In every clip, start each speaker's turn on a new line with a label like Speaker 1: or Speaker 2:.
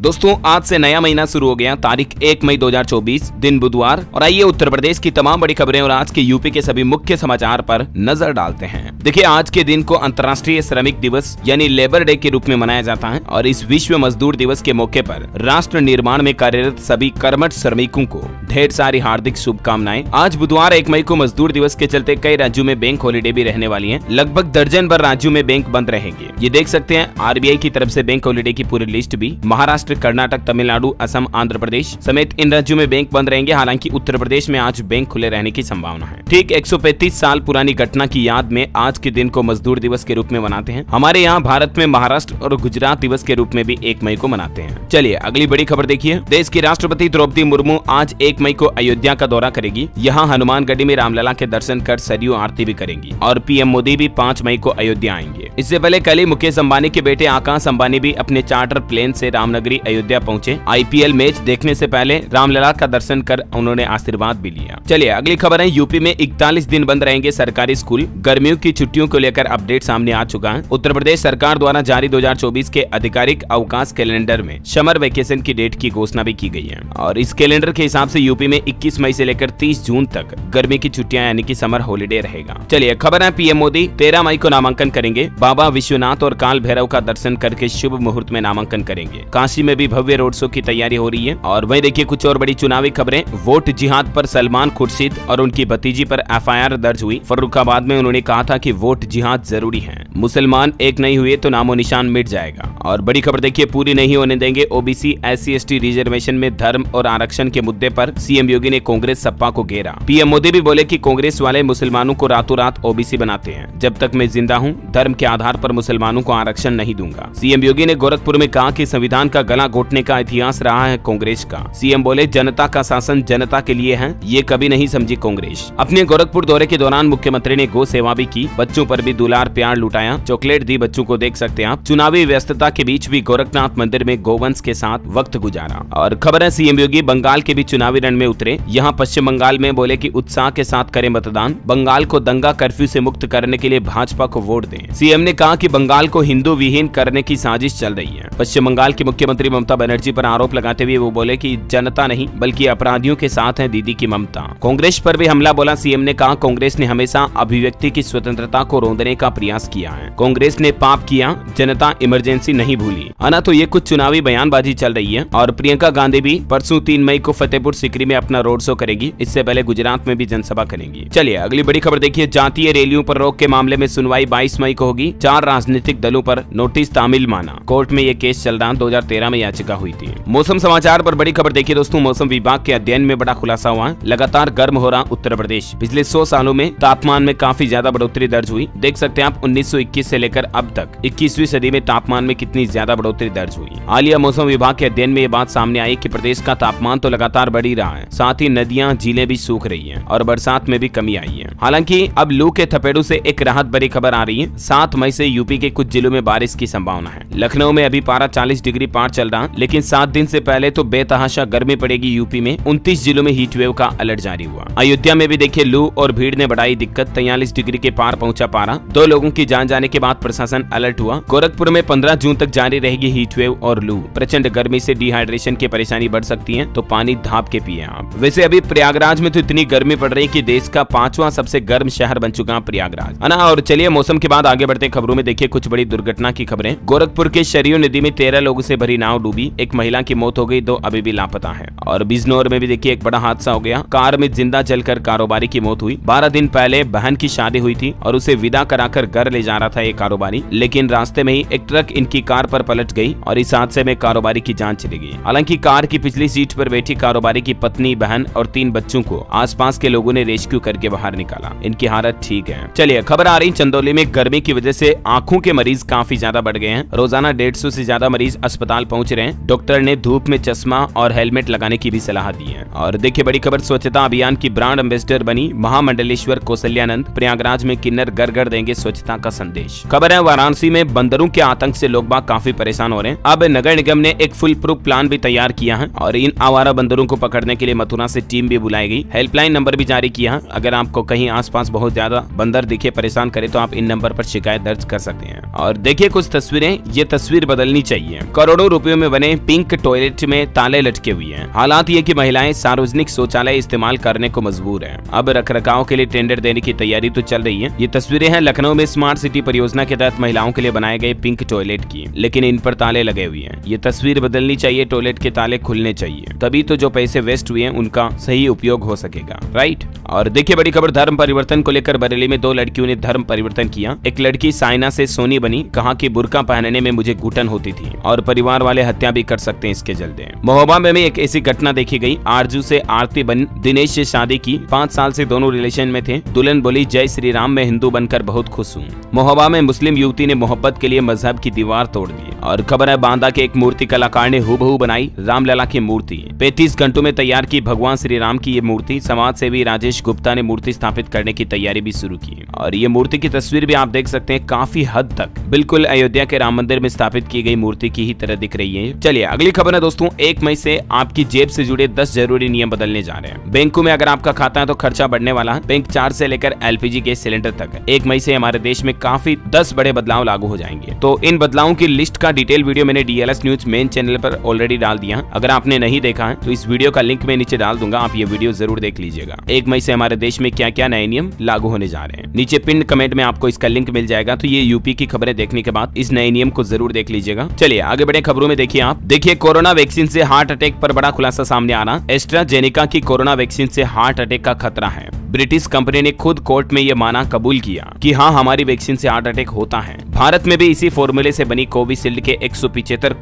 Speaker 1: दोस्तों, आज से नया महीना शुरू हो गया, तारीख एक मई 2024 दिन बुधवार। और आइए उत्तर प्रदेश की तमाम बड़ी खबरें और आज के यूपी के सभी मुख्य समाचार पर नज़र डालते हैं। देखिए, आज के दिन को अंतर्राष्ट्रीय श्रमिक दिवस, यानी लेबर डे के रूप में मनाया जाता है और इस विश्व मजदूर दिवस के मौके पर राष्ट्र निर्माण में कार्यरत सभी कर्मठ श्रमिकों को ढेर सारी हार्दिक शुभकामनाएँ। आज बुधवार एक मई को मजदूर दिवस के चलते कई राज्यों में बैंक हॉलीडे भी रहने वाली है। लगभग दर्जन भर राज्यों में बैंक बंद रहेंगे। ये देख सकते हैं, आरबीआई की तरफ़ ऐसी बैंक हॉलीडे की पूरी लिस्ट भी। महाराष्ट्र महाराष्ट्र कर्नाटक, तमिलनाडु, असम, आंध्र प्रदेश समेत इन राज्यों में बैंक बंद रहेंगे। हालाँकि उत्तर प्रदेश में आज बैंक खुले रहने की संभावना है। ठीक 135 साल पुरानी घटना की याद में आज के दिन को मजदूर दिवस के रूप में मनाते हैं। हमारे यहाँ भारत में महाराष्ट्र और गुजरात दिवस के रूप में भी एक मई को मनाते हैं। चलिए, अगली बड़ी खबर देखिए। देश की राष्ट्रपति द्रौपदी मुर्मू आज एक मई को अयोध्या का दौरा करेगी। यहाँ हनुमानगढ़ी में रामलला के दर्शन कर सरयू आरती भी करेंगी और पीएम मोदी भी पाँच मई को अयोध्या आएँगे। इससे पहले कल ही मुकेश अंबानी के बेटे आकाश अंबानी भी अपने चार्टर प्लेन से रामनगरी अयोध्या पहुँचे। आईपीएल मैच देखने से पहले रामलला का दर्शन कर उन्होंने आशीर्वाद भी लिया। चलिए, अगली खबर है, यूपी में इकतालीस दिन बंद रहेंगे सरकारी स्कूल। गर्मियों की छुट्टियों को लेकर अपडेट सामने आ चुका है। उत्तर प्रदेश सरकार द्वारा जारी 2024 के आधिकारिक अवकाश कैलेंडर में समर वेकेशन की डेट की घोषणा भी की गई है। और इस कैलेंडर के हिसाब से यूपी में 21 मई से लेकर 30 जून तक गर्मी की छुट्टियाँ, यानी कि समर हॉलीडे रहेगा। चलिए, खबर है, पीएम मोदी तेरह मई को नामांकन करेंगे। बाबा विश्वनाथ और काल भैरव का दर्शन करके शुभ मुहूर्त में नामांकन करेंगे। काशी में भी भव्य रोड शो की तैयारी हो रही है। और वही देखिए, कुछ और बड़ी चुनावी खबरें। वोट जिहाद पर सलमान खुर्शीद और उनकी भतीजी पर एफआईआर दर्ज हुई। फर्रुखाबाद में उन्होंने कहा था कि वोट जिहाद ज़रूरी है। मुसलमान एक नहीं हुए तो नामो निशान मिट जाएगा। और बड़ी खबर देखिए, पूरी नहीं होने देंगे ओबीसी एस सी रिजर्वेशन में धर्म और आरक्षण के मुद्दे पर सीएम योगी ने कांग्रेस सपा को घेरा। पीएम मोदी भी बोले कि कांग्रेस वाले मुसलमानों को रातों रात ओबीसी बनाते हैं। जब तक मैं ज़िंदा हूँ, धर्म के आधार पर मुसलमानों को आरक्षण नहीं दूँगा। सीएम योगी ने गोरखपुर में कहा कि संविधान का गला घोटने का इतिहास रहा है कांग्रेस का। सीएम बोले, जनता का शासन जनता के लिए है, ये कभी नहीं समझी कांग्रेस। अपने गोरखपुर दौरे के दौरान मुख्यमंत्री ने गो सेवा भी की, बच्चों पर भी दुलार प्यार लुटाया, चॉकलेट दी, बच्चों को देख सकते हैं आप। चुनावी व्यस्तता के बीच भी गोरखनाथ मंदिर में गोवंश के साथ वक्त गुजारा। और खबर है, सीएम योगी बंगाल के भी चुनावी रण में उतरे। यहाँ पश्चिम बंगाल में बोले की उत्साह के साथ करें मतदान, बंगाल को दंगा कर्फ्यू ऐसी मुक्त करने के लिए भाजपा को वोट दें। सीएम ने कहा की बंगाल को हिंदू विहीन करने की साजिश चल रही है। पश्चिम बंगाल के मुख्यमंत्री ममता बनर्जी पर आरोप लगाते हुए वो बोले कि जनता नहीं, बल्कि अपराधियों के साथ है दीदी की ममता। कांग्रेस पर भी हमला बोला, सीएम ने कहा, कांग्रेस ने हमेशा अभिव्यक्ति की स्वतंत्रता को रोंदने का प्रयास किया है। कांग्रेस ने पाप किया, जनता इमरजेंसी नहीं भूली। आना तो ये कुछ चुनावी बयानबाजी चल रही है, और प्रियंका गांधी भी परसों तीन मई को फतेहपुर सिकरी में अपना रोड शो करेगी, इससे पहले गुजरात में भी जनसभा करेंगी। चलिए, अगली बड़ी खबर देखिए, जातीय रैलियों पर रोक के मामले में सुनवाई बाईस मई को होगी, चार राजनीतिक दलों पर नोटिस तामिल माना। कोर्ट में ये केस चल रहा, दो में याचिका हुई थी। मौसम समाचार पर बड़ी खबर देखिए दोस्तों, मौसम विभाग के अध्ययन में बड़ा खुलासा हुआ। लगातार गर्म हो रहा उत्तर प्रदेश। पिछले सौ सालों में तापमान में काफ़ी ज़्यादा बढ़ोतरी दर्ज हुई। देख सकते हैं आप 1921 से लेकर अब तक 21वीं सदी में तापमान में कितनी ज़्यादा बढ़ोतरी दर्ज हुई। हालिया मौसम विभाग के अध्ययन में ये बात सामने आई की प्रदेश का तापमान तो लगातार बढ़ रहा है। साथ ही नदियाँ, झीलें भी सूख रही है और बरसात में भी कमी आई है। हालाँकि अब लू के थपेड़ों से एक राहत बड़ी खबर आ रही है। सात मई से यूपी के कुछ जिलों में बारिश की संभावना है। लखनऊ में अभी पारा चालीस डिग्री पार चल रहा लेकिन सात दिन से पहले तो बेतहाशा गर्मी पड़ेगी यूपी में। उनतीस जिलों में हीट वेव का अलर्ट जारी हुआ। अयोध्या में भी देखिए, लू और भीड़ ने बढ़ाई दिक्कत। तैयालीस डिग्री के पार पहुँचा पारा। दो लोगों की जान जाने के बाद प्रशासन अलर्ट हुआ। गोरखपुर में पंद्रह जून तक जारी रहेगी हीट वेव और लू। प्रचंड गर्मी से डिहाइड्रेशन की परेशानी बढ़ सकती है तो पानी धाप के पिए आप। वैसे अभी प्रयागराज में तो इतनी गर्मी पड़ रही की देश का पांचवा सबसे गर्म शहर बन चुका प्रयागराज। है और चलिए, मौसम के बाद आगे बढ़ते खबरों में देखिए कुछ बड़ी दुर्घटना की खबरें। गोरखपुर के शरीय नदी में तेरह लोगों से भरी नाव डूबी। एक महिला की मौत हो गई, दो अभी भी लापता है। और बिजनौर में भी देखिए, एक बड़ा हादसा हो गया। कार में ज़िंदा जलकर कारोबारी की मौत हुई। बारह दिन पहले बहन की शादी हुई थी और उसे विदा कराकर घर ले जा रहा था ये कारोबारी। लेकिन रास्ते में ही एक ट्रक इनकी कार पर पलट गई और इस हादसे में कारोबारी की जान चली गई। हालाँकि कार की पिछली सीट पर बैठी कारोबारी की पत्नी, बहन और तीन बच्चों को आसपास के लोगों ने रेस्क्यू करके बाहर निकाला। इनकी हालत ठीक है। चलिए, खबर आ रही चंदौली में गर्मी की वजह से आँखों के मरीज़ काफ़ी ज़्यादा बढ़ गए हैं। रोज़ाना डेढ़ सौ से ज़्यादा मरीज़ अस्पताल पहुँच रहे हैं। डॉक्टर ने धूप में चश्मा और हेलमेट लगाने की भी सलाह दी है। और देखिए, बड़ी खबर, स्वच्छता अभियान की ब्रांड एम्बेसडर बनी महामंडलेश्वर कौशल्यानंद प्रयागराज में किन्नर घर घर देंगे स्वच्छता का संदेश। खबर है, वाराणसी में बंदरों के आतंक से लोग बाग काफ़ी परेशान हो रहे हैं। अब नगर निगम ने एक फुल प्रूफ प्लान भी तैयार किया है और इन आवारा बंदरों को पकड़ने के लिए मथुरा से टीम भी बुलाई गई। हेल्पलाइन नंबर भी जारी किया है। अगर आपको कहीं आसपास बहुत ज़्यादा बंदर दिखे, परेशान करे तो आप इन नंबर पर शिकायत दर्ज कर सकते हैं। और देखिए, कुछ तस्वीरें, ये तस्वीर बदलनी चाहिए। करोड़ों रुपयों कॉपियों में बने पिंक टॉयलेट में ताले लटके हुए हैं। हालात ये कि महिलाएँ सार्वजनिक शौचालय इस्तेमाल करने को मजबूर हैं। अब रख रखाव के लिए टेंडर देने की तैयारी तो चल रही है। ये तस्वीरें हैं लखनऊ में स्मार्ट सिटी परियोजना के तहत महिलाओं के लिए बनाए गए पिंक टॉयलेट की। लेकिन इन पर ताले लगे हुए हैं। ये तस्वीर बदलनी चाहिए, टॉयलेट के ताले खुलने चाहिए। तभी तो जो पैसे वेस्ट हुए हैं, उनका सही उपयोग हो सकेगा। राइट? और देखिए बड़ी खबर, धर्म परिवर्तन को लेकर बरेली में दो लड़कियों ने धर्म परिवर्तन किया। एक लड़की साइना से सोनी बनी, कहा कि बुरका पहनने में मुझे घुटन होती थी। और परिवार वाले हत्या भी कर सकते हैं इसके चलते महोबा में भी एक ऐसी घटना देखी गई। आरज़ू से आरती बन, दिनेश से शादी की। पाँच साल से दोनों रिलेशन में थे। दुल्हन बोली, जय श्री राम में हिंदू बनकर बहुत खुश हूँ। मोहबा में मुस्लिम युवती ने मोहब्बत के लिए मज़हब की दीवार तोड़ दी और खबर है, बांदा के एक मूर्ति कलाकार ने हूबहू बनाई रामलला की मूर्ति। पैतीस घंटों में तैयार की भगवान श्री राम की ये मूर्ति समाज सेवी राजेश गुप्ता ने मूर्ति स्थापित करने की तैयारी भी शुरू की। और ये मूर्ति की तस्वीर भी आप देख सकते हैं काफ़ी हद तक। बिल्कुल अयोध्या के राम मंदिर में स्थापित की गई मूर्ति की ही तरह दिख रही है। चलिए, अगली खबर है दोस्तों, एक मई से आपकी जेब से जुड़े दस ज़रूरी नियम बदलने जा रहे हैं। बैंकों में अगर आपका खाता है तो खर्चा बढ़ने वाला है। बैंक चार से लेकर एलपीजी गैस सिलेंडर तक। एक मई से हमारे देश में काफ़ी दस बड़े बदलाव लागू हो जाएँगे। तो इन बदलावों की लिस्ट का डिटेल वीडियो मैंने डीएलएस न्यूज़ मेन चैनल पर ऑलरेडी डाल दिया अगर आपने नहीं देखा है तो इस वीडियो का लिंक मैं नीचे डाल दूँगा। आप ये वीडियो ज़रूर देख लीजिएगा। एक मई से हमारे देश में क्या क्या नए नियम लागू होने जा रहे हैं। नीचे पिन कमेंट में आपको इसका लिंक मिल जाएगा। तो ये यूपी की खबरें देखने के बाद इस नए नियम को ज़रूर देख लीजिएगा। चलिए, आगे बढ़े खबरों में देखिए आप। देखिए, कोरोना वैक्सीन से हार्ट अटैक पर बड़ा खुलासा सामने आ रहा। एस्ट्राजेनिका की कोरोना वैक्सीन से हार्ट अटैक का खतरा है। ब्रिटिश कंपनी ने खुद कोर्ट में ये माना कबूल किया कि हाँ हमारी वैक्सीन से हार्ट अटैक होता है। भारत में भी इसी फॉर्मूले से बनी कोविशील्ड के एक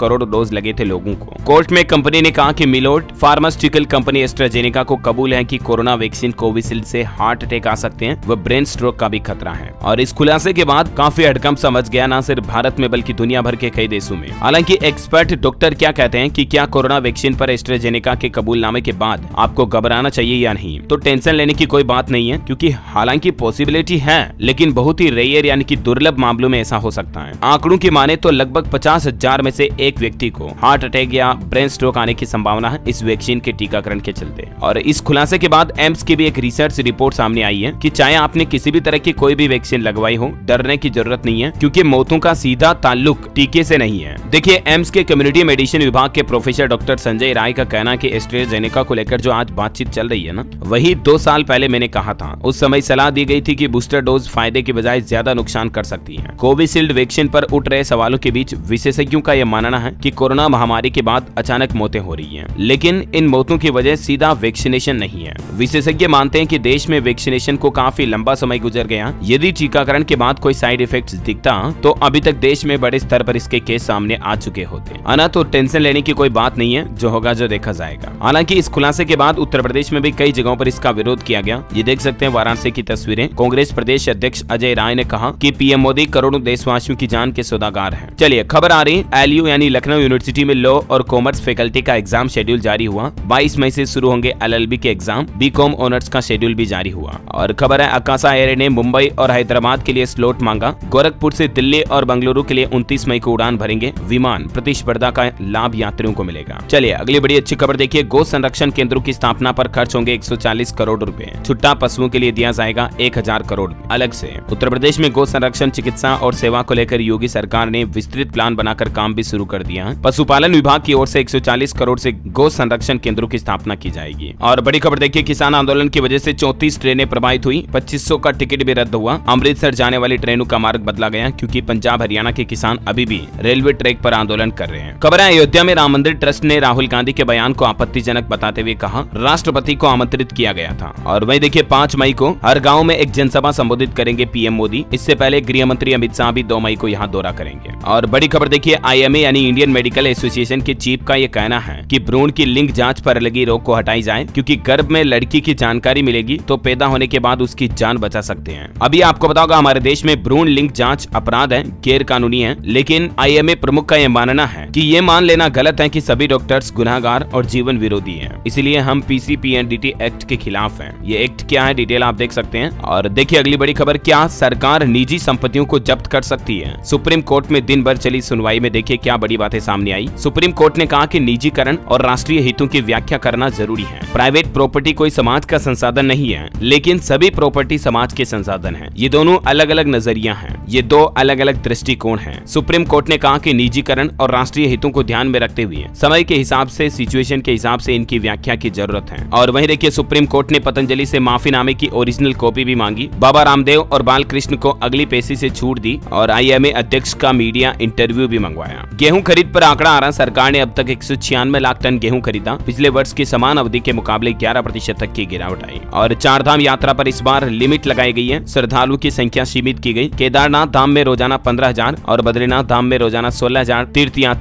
Speaker 1: करोड़ डोज लगे थे लोगों को। कोर्ट में कंपनी ने कहा कि मिलोड फार्मास्यूटिकल कंपनी एस्ट्राजेनिका को कबूल है कि कोरोना वैक्सीन कोविशील्ड से हार्ट अटैक आ सकते हैं। व ब्रेन स्ट्रोक का भी खतरा है। और इस खुलासे के बाद काफ़ी हड़कम समझ गया, न सिर्फ़ भारत में, बल्कि दुनिया भर के कई देशों में। हालाँकि एक्सपर्ट डॉक्टर क्या कहते हैं कि क्या कोरोना वैक्सीन पर एस्ट्राजेनिका के कबूलनामे के बाद आपको घबराना चाहिए या नहीं? तो टेंशन लेने की कोई बात नहीं है, क्योंकि हालाँकि पॉसिबिलिटी है, लेकिन बहुत ही रेयर यानी कि दुर्लभ मामलों में ऐसा हो सकता है। आंकड़ों की माने तो लगभग पचास हज़ार में से एक व्यक्ति को हार्ट अटैक या ब्रेन स्ट्रोक आने की संभावना है इस वैक्सीन के टीकाकरण के चलते। और इस खुलासे के बाद एम्स की भी एक रिसर्च रिपोर्ट सामने आई है की चाहे आपने किसी भी तरह की कोई भी वैक्सीन लगवाई हो, डरने की ज़रूरत नहीं है, क्यूँकी मौतों का सीधा ताल्लुक टीके ऐसी नहीं है। देखिए, एम्स के कम्युनिटी मेडिसिन विभाग के प्रोफेसर डॉक्टर संजय राय का कहना कि एस्ट्रेजेनिका को लेकर जो आज बातचीत चल रही है ना, वही दो साल पहले मैंने कहा था। उस समय सलाह दी गई थी कि बूस्टर डोज फ़ायदे की बजाय ज़्यादा नुकसान कर सकती है। कोविशील्ड वैक्सीन पर उठ रहे सवालों के बीच विशेषज्ञों का यह मानना है की कोरोना महामारी के बाद अचानक मौतें हो रही है। लेकिन इन मौतों की वजह सीधा वैक्सीनेशन नहीं है। विशेषज्ञ मानते हैं की देश में वैक्सीनेशन को काफ़ी लंबा समय गुजर गया। यदि टीकाकरण के बाद कोई साइड इफ़ेक्ट दिखता तो अभी तक देश में बड़े स्तर पर इसके केस सामने आ चुके होते। अना तो टेंशन लेने की कोई बात नहीं है, जो होगा जो देखा जाएगा। हालाँकि इस खुलासे के बाद उत्तर प्रदेश में भी कई जगहों पर इसका विरोध किया गया। ये देख सकते हैं वाराणसी की तस्वीरें। कांग्रेस प्रदेश अध्यक्ष अजय राय ने कहा कि पीएम मोदी करोड़ों देशवासियों की जान के सौदागार है। चलिए, खबर आ रही एलयू यानी लखनऊ यूनिवर्सिटी में लॉ और कॉमर्स फैकल्टी का एग्ज़ाम शेड्यूल जारी हुआ। 22 मई ऐसी शुरू होंगे एलएलबी के एग्ज़ाम। बीकॉम ऑनर्स का शेड्यूल भी जारी हुआ। और खबर है अकाशा एयर ने मुंबई और हैदराबाद के लिए स्लॉट मांगा। गोरखपुर ऐसी दिल्ली और बंगलुरु के लिए उनतीस मई को उड़ान भरेंगे विमान। प्रतिस्पर्धा का लाभ यात्रियों को मिलेगा। चलिए, अगली बड़ी अच्छी खबर देखिए। गो संरक्षण केंद्रों की स्थापना पर खर्च होंगे 140 करोड़ रुपए। छुट्टा पशुओं के लिए दिया जाएगा 1000 करोड़। अलग से, उत्तर प्रदेश में गो संरक्षण, चिकित्सा और सेवा को लेकर योगी सरकार ने विस्तृत प्लान बनाकर काम भी शुरू कर दिया पशुपालन विभाग की ओर से 140 करोड़ से गो संरक्षण केंद्रों की स्थापना की जाएगी। और बड़ी खबर देखिए, किसान आंदोलन की वजह से चौतीस ट्रेनें प्रभावित हुई। पच्चीस का टिकट भी रद्द हुआ। अमृतसर जाने वाली ट्रेनों का मार्ग बदला गया, क्योंकि पंजाब, हरियाणा के किसान अभी भी रेलवे ट्रैक पर आंदोलन कर रहे हैं। खबर है, अयोध्या में राम मंदिर ट्रस्ट ने राहुल गांधी के बयान को आपत्तिजनक बताते हुए कहा, राष्ट्रपति को आमंत्रित किया गया था। और वही देखिए, पाँच मई को हर गाँव में एक जनसभा संबोधित करेंगे पीएम मोदी। इससे पहले गृह मंत्री अमित शाह भी दो मई को यहाँ दौरा करेंगे। और बड़ी खबर देखिए, आईएमए यानी इंडियन मेडिकल एसोसिएशन के चीफ का ये कहना है कि भ्रूण की लिंग जाँच पर लगी रोक को हटाई जाए, क्योंकि गर्भ में लड़की की जानकारी मिलेगी तो पैदा होने के बाद उसकी जान बचा सकते हैं। अभी आपको बताओगा हमारे देश में भ्रूण लिंग जाँच अपराध है, गैर कानूनी है, लेकिन आईएमए प्रमुख का यह मानना है कि ये मान लेना गलत है कि सभी डॉक्टर्स गुनाहगार और जीवन विरोधी हैं। इसलिए हम पीसीपीएनडीटी एक्ट के खिलाफ हैं। ये एक्ट क्या है? डिटेल आप देख सकते हैं। और देखिए अगली बड़ी खबर, क्या सरकार निजी संपत्तियों को जब्त कर सकती है? सुप्रीम कोर्ट में दिन भर चली सुनवाई में देखिए क्या बड़ी बातें सामने आई। सुप्रीम कोर्ट ने कहा की निजीकरण और राष्ट्रीय हितों की व्याख्या करना ज़रूरी है। प्राइवेट प्रॉपर्टी कोई समाज का संसाधन नहीं है, लेकिन सभी प्रॉपर्टी समाज के संसाधन है। ये दोनों अलग अलग नज़रिया है। ये दो अलग अलग दृष्टिकोण है। सुप्रीम कोर्ट ने कहा की निजीकरण और राष्ट्रीय हितों को ध्यान में रखते हुए समय के हिसाब से सिचुएशन के हिसाब से इनकी व्याख्या की ज़रूरत है। और वहीं देखिए, सुप्रीम कोर्ट ने पतंजलि से माफीनामे की ओरिजिनल कॉपी भी मांगी। बाबा रामदेव और बालकृष्ण को अगली पेशी से छूट दी और आईएमए अध्यक्ष का मीडिया इंटरव्यू भी मंगवाया। गेहूँ खरीद पर आंकड़ा आ रहा सरकार ने अब तक एक सौ छियानवे लाख टन गेहूँ खरीदा। पिछले वर्ष की समान अवधि के मुकाबले ग्यारह प्रतिशत तक की गिरावट आई। और चार धाम यात्रा पर इस बार लिमिट लगाई गई है। श्रद्धालु की संख्या सीमित की गई। केदारनाथ धाम में रोज़ाना पंद्रह और बद्रीनाथ धाम में रोज़ाना सोलह हज़ार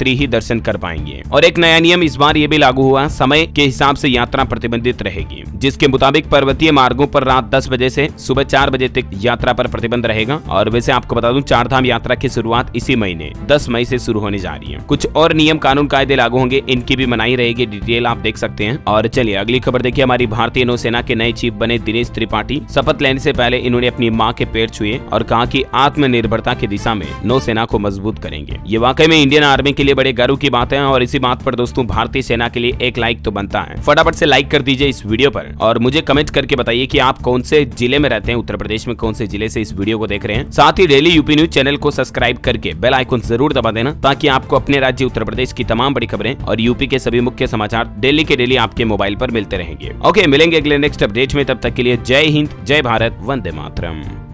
Speaker 1: ही दर्शन कर पाएँगे। और एक नया नियम इस बार ये भी लागू हुआ, समय के हिसाब से यात्रा प्रतिबंधित रहेगी, जिसके मुताबिक पर्वतीय मार्गों पर रात दस बजे से सुबह चार बजे तक यात्रा पर प्रतिबंध रहेगा। और वैसे आपको बता दूँ चार धाम यात्रा की शुरुआत इसी महीने दस मई से शुरू होने जा रही है। कुछ और नियम कानून कायदे लागू होंगे, इनकी भी मनाई रहेगी, डिटेल आप देख सकते हैं। और चलिए, अगली खबर देखिए, हमारी भारतीय नौसेना के नए चीफ बने दिनेश त्रिपाठी। शपथ लेने से पहले इन्होंने अपनी माँ के पेड़ छुए और कहा कि आत्मनिर्भरता की दिशा में नौसेना को मज़बूत करेंगे। ये वाकई में इंडियन आर्मी के लिए बड़े गर्व की बात है और इसी बात पर दोस्तों भारतीय सेना के लिए एक लाइक तो बनता है। फटाफट से लाइक कर दीजिए इस वीडियो पर और मुझे कमेंट करके बताइए कि आप कौन से ज़िले में रहते हैं, उत्तर प्रदेश में कौन से ज़िले से इस वीडियो को देख रहे हैं। साथ ही डेली यूपी न्यूज़ चैनल को सब्सक्राइब करके बेल आइकन ज़रूर दबा देना ताकि आपको अपने राज्य, उत्तर प्रदेश की तमाम बड़ी खबरें और यूपी के सभी मुख्य समाचार डेली के डेली आपके मोबाइल पर मिलते रहेंगे। ओके मिलेंगे अगले नेक्स्ट अपडेट में, तब तक के लिए जय हिंद, जय भारत, वंदे मातरम।